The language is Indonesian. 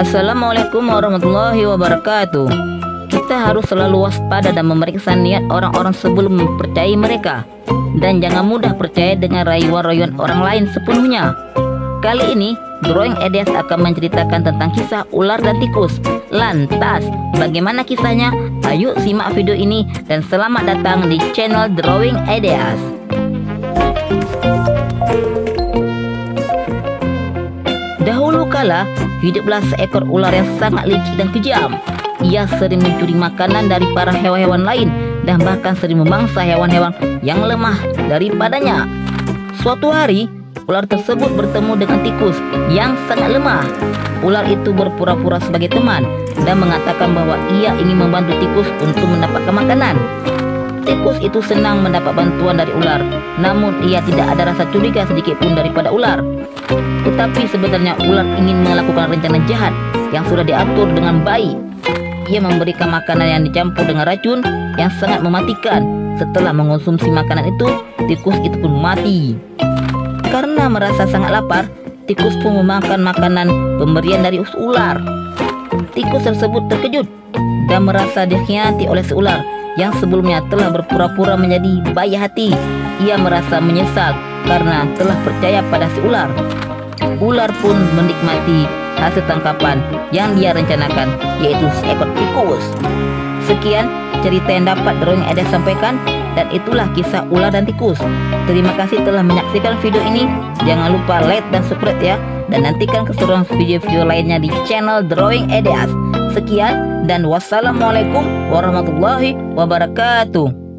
Assalamualaikum warahmatullahi wabarakatuh. Kita harus selalu waspada dan memeriksa niat orang-orang sebelum mempercayai mereka. Dan jangan mudah percaya dengan rayuan-rayuan orang lain sepenuhnya. Kali ini, Drawing Ideas akan menceritakan tentang kisah ular dan tikus. Lantas, bagaimana kisahnya? Ayo simak video ini dan selamat datang di channel Drawing Ideas. Dahulu kala, hiduplah seekor ular yang sangat licik dan kejam. Ia sering mencuri makanan dari para hewan-hewan lain dan bahkan sering memangsa hewan-hewan yang lemah daripadanya. Suatu hari, ular tersebut bertemu dengan tikus yang sangat lemah. Ular itu berpura-pura sebagai teman dan mengatakan bahwa ia ingin membantu tikus untuk mendapatkan makanan. Tikus itu senang mendapat bantuan dari ular, namun ia tidak ada rasa curiga sedikit pun daripada ular. Tetapi sebenarnya ular ingin melakukan rencana jahat yang sudah diatur dengan baik. Ia memberikan makanan yang dicampur dengan racun yang sangat mematikan. Setelah mengonsumsi makanan itu, tikus itu pun mati. Karena merasa sangat lapar, tikus pun memakan makanan pemberian dari ular. Tikus tersebut terkejut dan merasa dikhianati oleh si ular yang sebelumnya telah berpura-pura menjadi baik hati. Ia merasa menyesal karena telah percaya pada si ular. Ular pun menikmati hasil tangkapan yang dia rencanakan, yaitu seekor tikus. Sekian cerita yang dapat Drawing Ada sampaikan dan itulah kisah ular dan tikus. Terima kasih telah menyaksikan video ini. Jangan lupa like dan subscribe ya. Dan nantikan keseruan video-video lainnya di channel Drawing Ideas. Sekian dan wassalamualaikum warahmatullahi wabarakatuh.